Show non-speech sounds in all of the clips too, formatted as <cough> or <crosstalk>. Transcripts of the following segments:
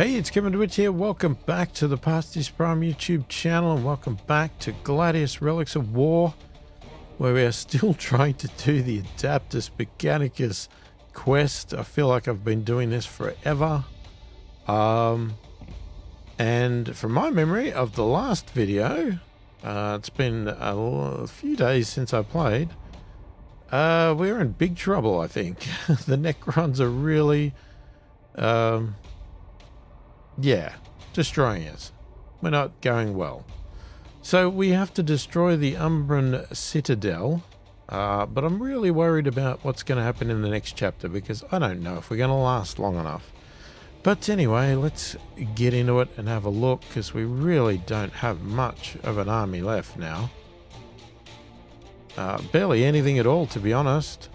Hey, it's Kevin DeWitt here. Welcome back to the Past His Prime YouTube channel and welcome back to Gladius Relics of War, where we are still <laughs> trying to do the Adeptus Mechanicus quest. I feel like I've been doing this forever. Um, and from my memory of the last video, uh, it's been a, a few days since I played. Uh, we're in big trouble, I think. <laughs> the Necrons are really, um, yeah, destroying us. We're not going well. So we have to destroy the Umbran Citadel, uh, but I'm really worried about what's going to happen in the next chapter because I don't know if we're going to last long enough. But anyway, let's get into it and have a look because we really don't have much of an army left now. Uh, barely anything at all, to be honest.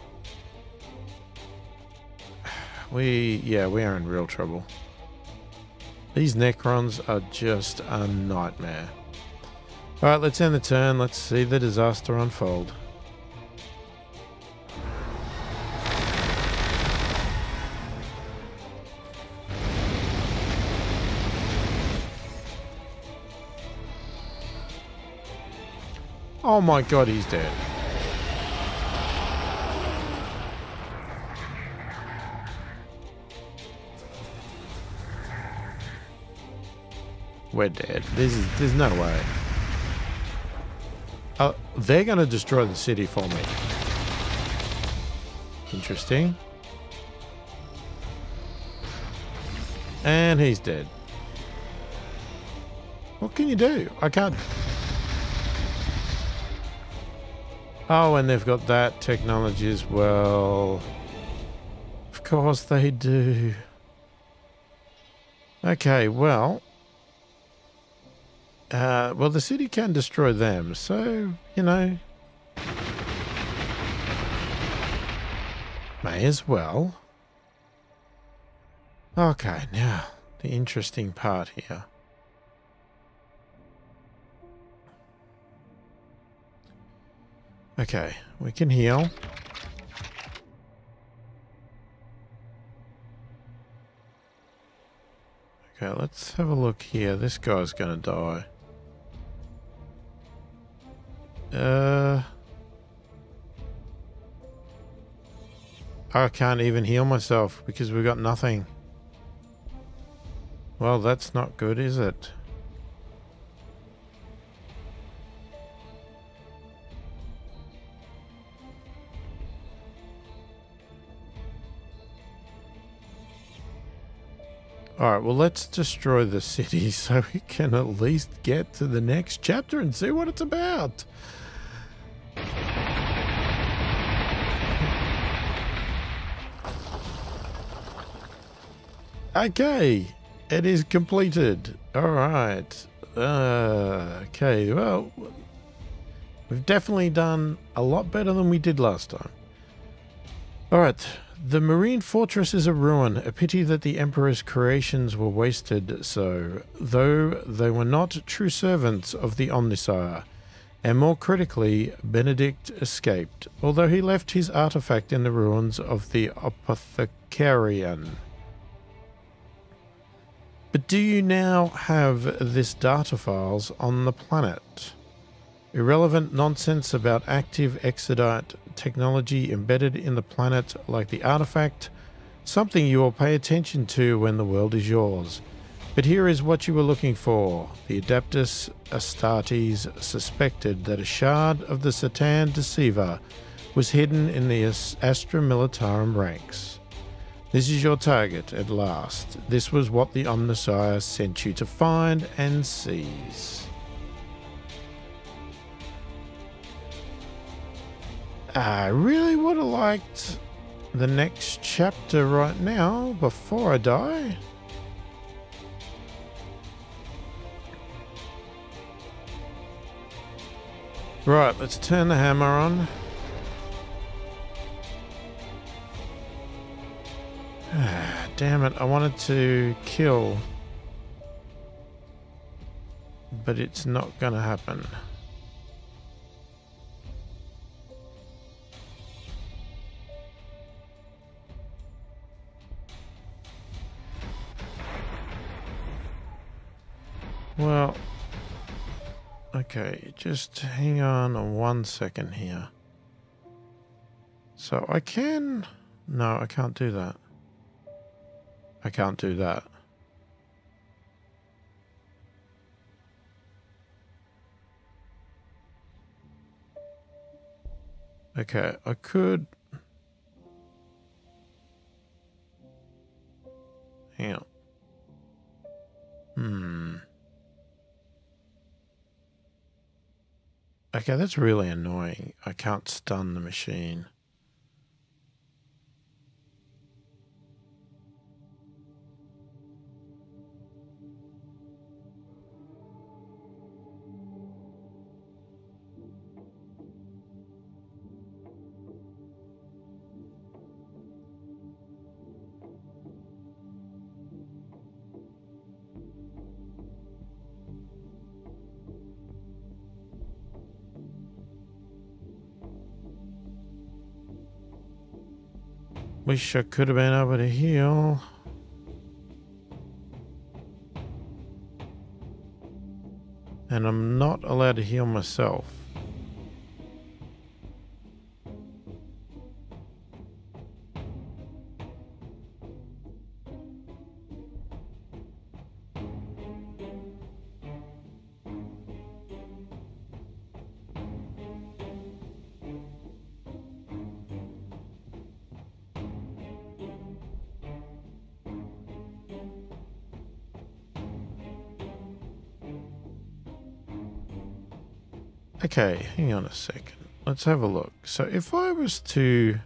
<sighs> We, yeah, we are in real trouble. These Necrons are just a nightmare. Alright, let's end the turn. Let's see the disaster unfold. Oh my god, he's dead. We're dead. This is there's no way. Uh, they're going to destroy the city for me. Interesting. And he's dead. What can you do? I can't Oh, and they've got that technology as well. Of course they do. Okay, well. Uh, well, the city can destroy them, so, you know. May as well. Okay, now, the interesting part here. Okay, we can heal. Okay, let's have a look here. This guy's gonna die. Uh... I can't even heal myself because we've got nothing. Well, that's not good, is it? Alright, well let's destroy the city <laughs> so we can at least get to the next chapter and see what it's about. Okay, it is completed. Alright. Uh, okay, well, we've definitely done a lot better than we did last time. Alright, the marine fortress is a ruin. A pity that the Emperor's creations were wasted so, though they were not true servants of the Omnissiah. And more critically, Benedict escaped, although he left his artifact in the ruins of the Apothecarian. But do you now have this data files on the planet? Irrelevant nonsense about active exodite technology embedded in the planet like the artifact, something you will pay attention to when the world is yours. But here is what you were looking for. The Adeptus Astartes suspected that a shard of the C'tan Deceiver was hidden in the Astra Militarum ranks. This is your target at last. This was what the Omnissiah sent you to find and seize. I really would have liked the next chapter right now before I die. Right, let's turn the hammer on. <sighs> Damn it, I wanted to kill. But it's not gonna happen. Well, okay, just hang on one second here. So I can... No, I can't do that. I can't do that. Okay, I could... Hang on. Hmm. Okay, that's really annoying. I can't stun the machine. Wish I could have been able to heal. And I'm not allowed to heal myself. Okay, hang on a second. Let's have a look. So if I was to...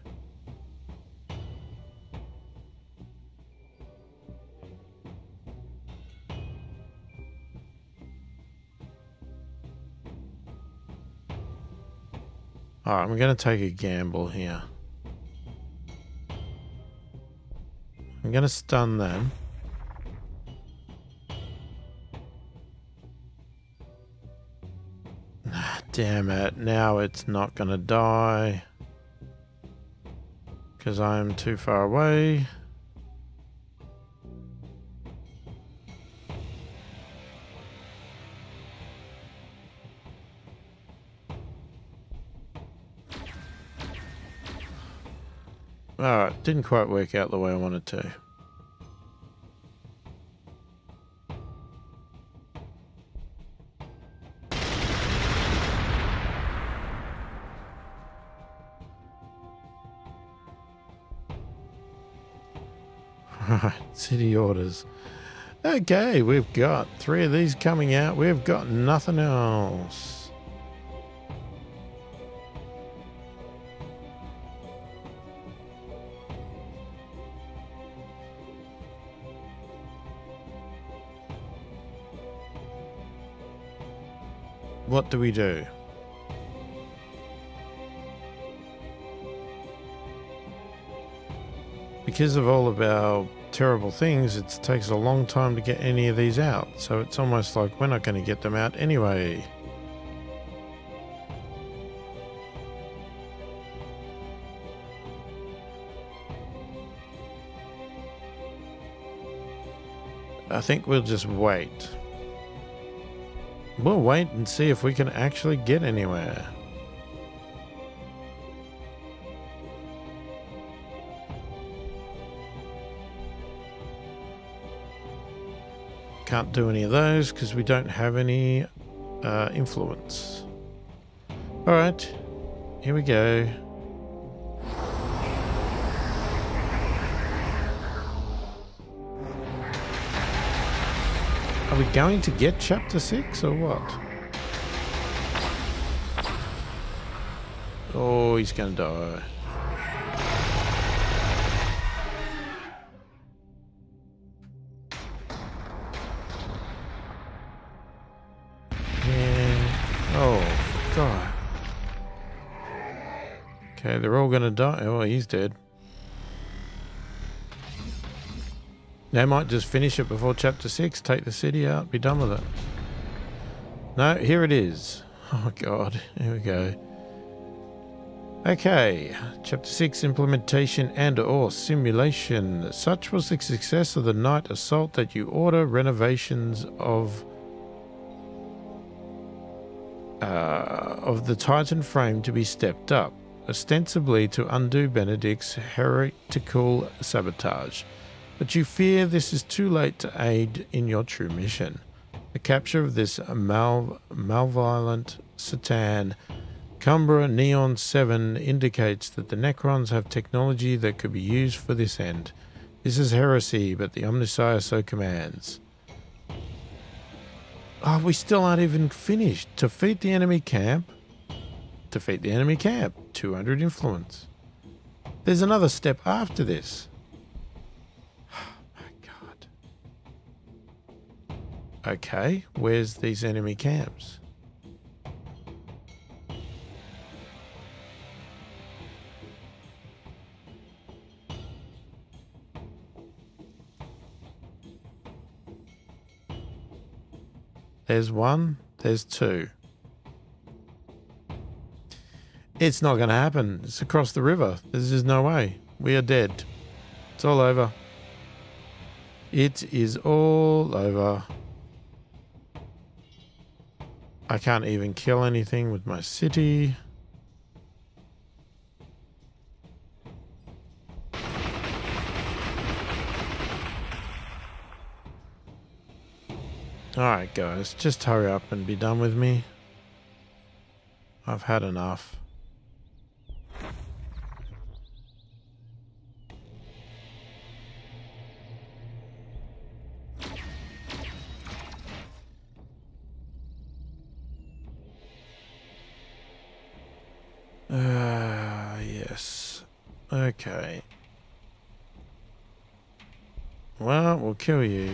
Alright, I'm going to take a gamble here. I'm going to stun them. Damn it, now it's not gonna die. Because I'm too far away. Alright, didn't quite work out the way I wanted to. City orders. Okay, we've got three of these coming out. We've got nothing else. What do we do? Because of all of our terrible things, it takes a long time to get any of these out. So it's almost like we're not going to get them out anyway. I think we'll just wait. We'll wait and see if we can actually get anywhere. Can't do any of those because we don't have any uh, influence. Alright, here we go. Are we going to get chapter 6 or what? Oh, he's going to die. They're all gonna die. Oh, he's dead. They might just finish it before chapter 6, take the city out, be done with it. No, here it is. <laughs> Oh god, here we go. Okay, chapter 6 implementation and or simulation. Such was the success of the night assault that you order renovations of uh, of the Titan frame to be stepped up, ostensibly to undo Benedict's heretical sabotage. But you fear this is too late to aid in your true mission. The capture of this mal- malevolent C'tan Cumbra Neon 7 indicates that the Necrons have technology that could be used for this end. This is heresy, but the Omnissiah so commands. Oh, we still aren't even finished. To feed the enemy camp. Defeat the enemy camp. 200 influence. There's another step after this. Oh <sighs> my god. Okay, where's these enemy camps? There's one. There's two. It's not going to happen. It's across the river. There's just no way. We are dead. It's all over. It is all over. I can't even kill anything with my city. Alright guys, just hurry up and be done with me. I've had enough. Kill you.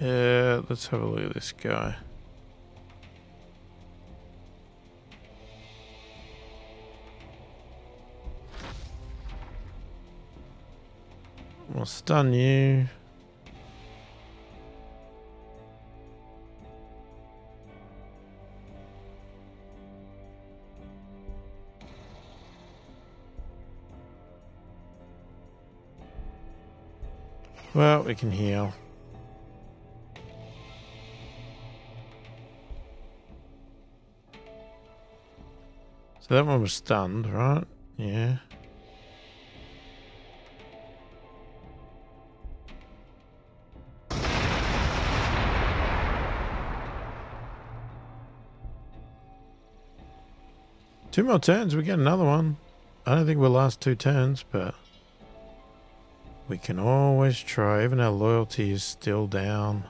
Yeah, let's have a look at this guy. We'll stun you. Well, we can heal. So that one was stunned, right? Yeah. Two more turns, we get another one. I don't think we'll last two turns, but we can always try. Even our loyalty is still down.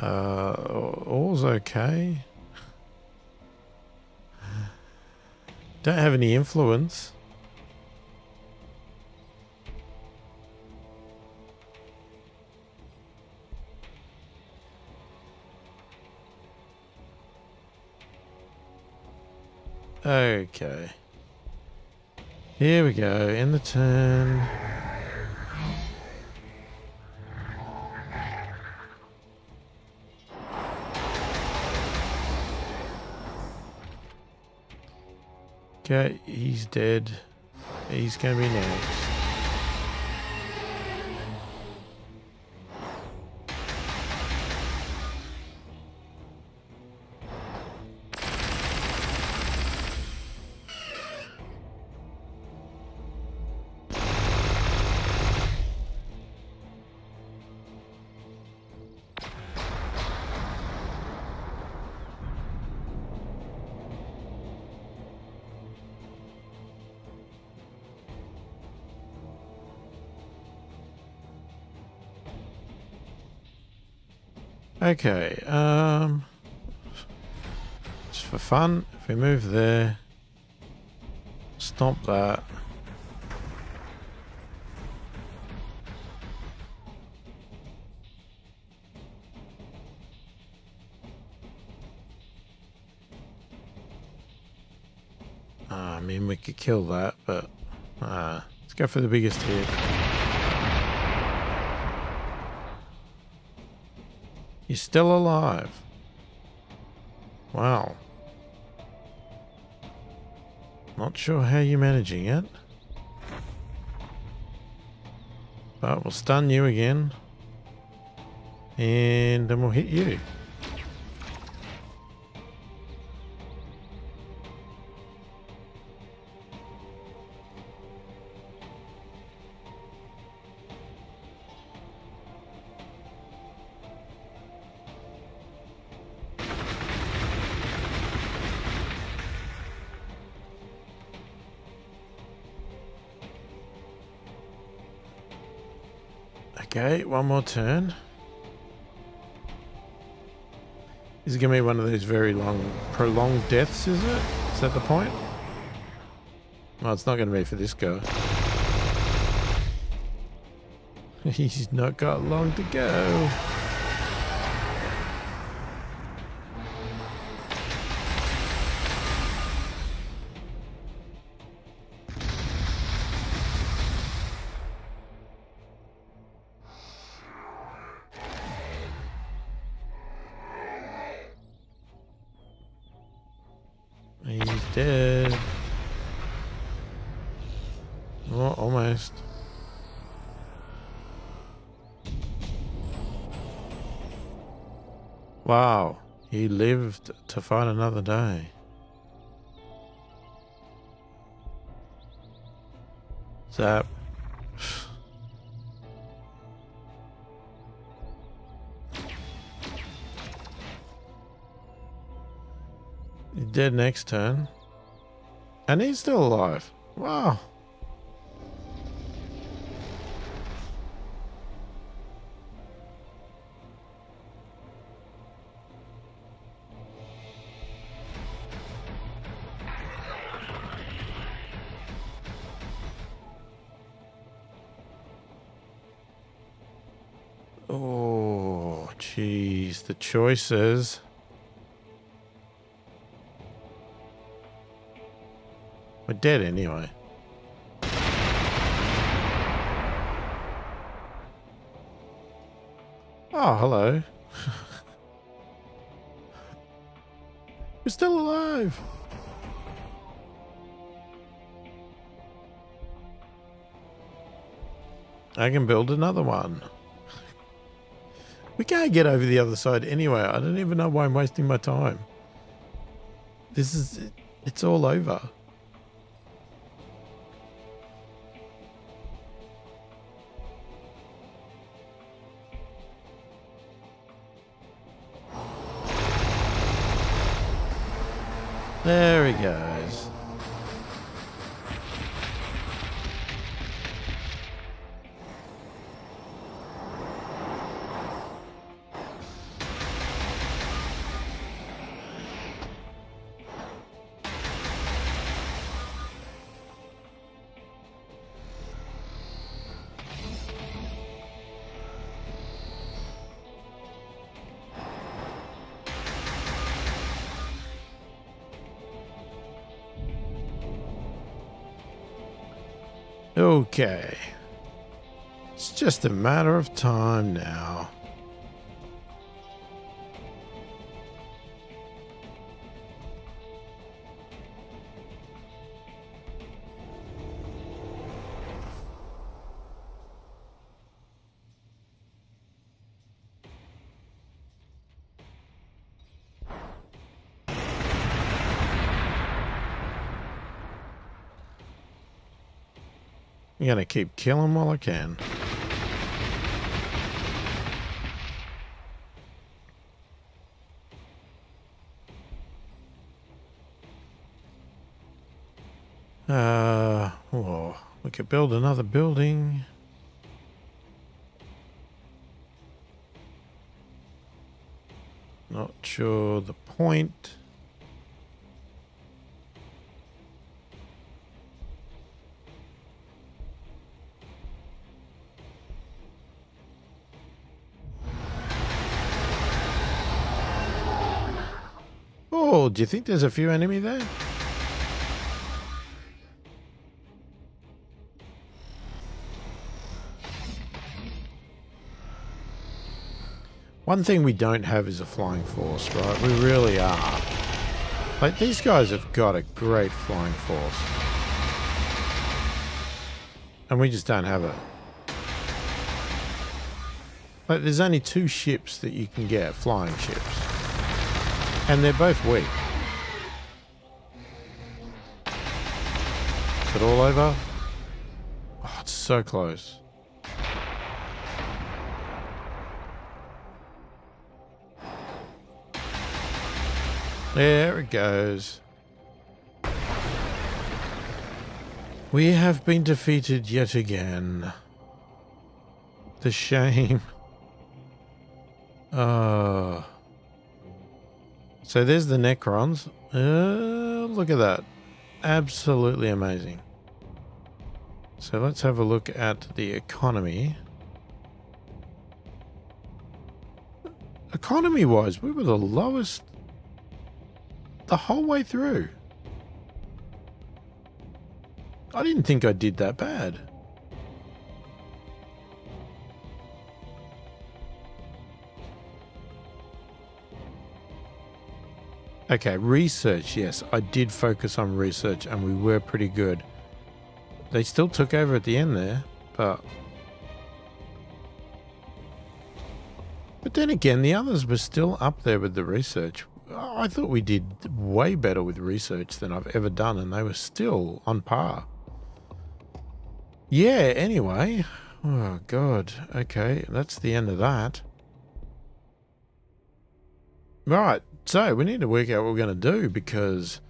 Uh, all's okay. Don't have any influence. Okay. Here we go, in the turn. Okay, he's dead. He's gonna be next. Okay, um, just for fun, if we move there, stomp that. Uh, I mean, we could kill that, but uh, let's go for the biggest hit. He's still alive. Wow. Not sure how you're managing it. But we'll stun you again. And then we'll hit you. Okay, one more turn. Is it going to be one of those very long, prolonged deaths, is it? Is that the point? Well, it's not going to be for this guy. <laughs> He's not got long to go. Dead. Oh, almost. Wow, he lived to fight another day. Zap. <sighs> Dead next turn. And he's still alive. Wow. Oh, jeez, the choices. Dead anyway. Oh, hello. <laughs> We're still alive. I can build another one. We can't get over the other side anyway. I don't even know why I'm wasting my time. This is... It's all over. There we goes. Okay. It's just a matter of time now. Gonna keep killing while I can. Uh, oh, we could build another building. Not sure the point. Do you think there's a few enemy there? One thing we don't have is a flying force, right? We really are Like, these guys have got a great flying force. And we just don't have it. Like, there's only two ships that you can get, flying ships. And they're both weak. Is it all over? Oh, it's so close. There it goes. We have been defeated yet again. The shame. Uh, <laughs> so there's the Necrons. Uh, look at that. Absolutely amazing. So let's have a look at the economy. Economy-wise, we were the lowest the whole way through. I didn't think I did that bad. Okay, research. Yes, I did focus on research and we were pretty good. They still took over at the end there, but... But then again, the others were still up there with the research. I thought we did way better with research than I've ever done, and they were still on par. Yeah, anyway. Oh, God. Okay, that's the end of that. Right, so we need to work out what we're going to do because...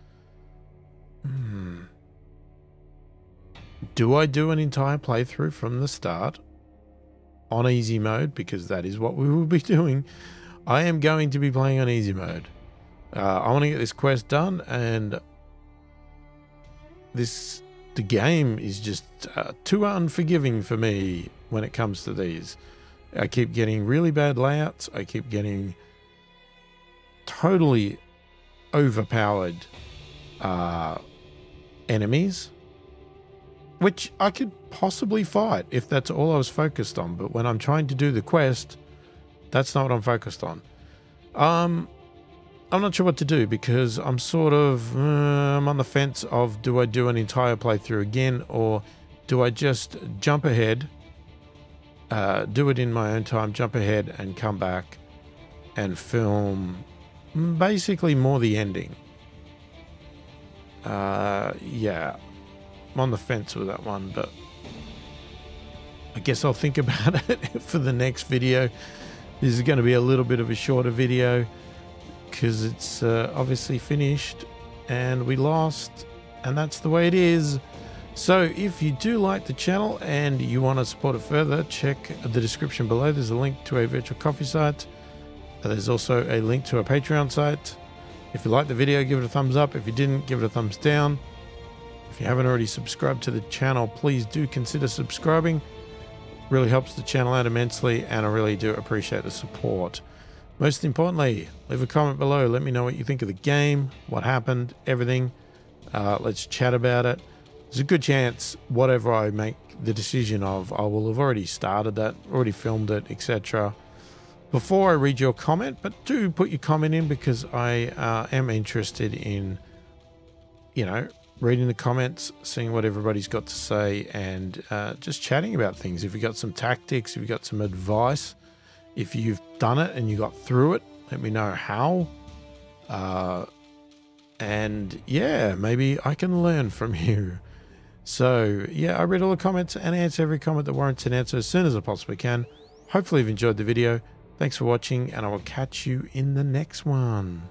Hmm. Do I do an entire playthrough from the start on easy mode? Because that is what we will be <laughs> doing. I am going to be playing on easy mode. Uh, I want to get this quest done, and this the game is just uh, too unforgiving for me when it comes to these. I keep getting really bad layouts. I keep getting totally overpowered uh, enemies, which I could possibly fight if that's all I was focused on. But when I'm trying to do the quest, that's not what I'm focused on. Um, I'm not sure what to do because I'm sort of uh, I'm on the fence of do I do an entire playthrough again or do I just jump ahead, uh, do it in my own time, jump ahead and come back and film basically more the ending. Uh, yeah, I'm on the fence with that one, but I guess I'll think <laughs> about it for the next video. This is going to be a little bit of a shorter video because it's uh, obviously finished and we lost and that's the way it is. So if you do like the channel and you want to support it further, check the description below. There's a link to a virtual coffee site. There's also a link to a Patreon site. If you liked the video, give it a thumbs up. If you didn't, give it a thumbs down. If you haven't already subscribed to the channel, please do consider subscribing. It Really helps the channel out immensely and I really do appreciate the support. Most importantly, leave a comment below. Let me know what you think of the game, what happened, everything. Uh, let's chat about it. There's a good chance whatever I make the decision of, I will have already started that, already filmed it, etc. Before I read your comment, but do put your comment in because I uh, am interested in, you know, reading the comments, seeing what everybody's got to say, and uh, just chatting about things. If you've got some tactics, if you've got some advice, if you've done it and you got through it, let me know how. Uh, and yeah, maybe I can learn from <laughs> you. So yeah, I read all the comments and answer every comment that warrants an answer as soon as I possibly can. Hopefully you've enjoyed the video. Thanks for watching and I will catch you in the next one.